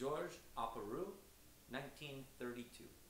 George Aparu, 1932.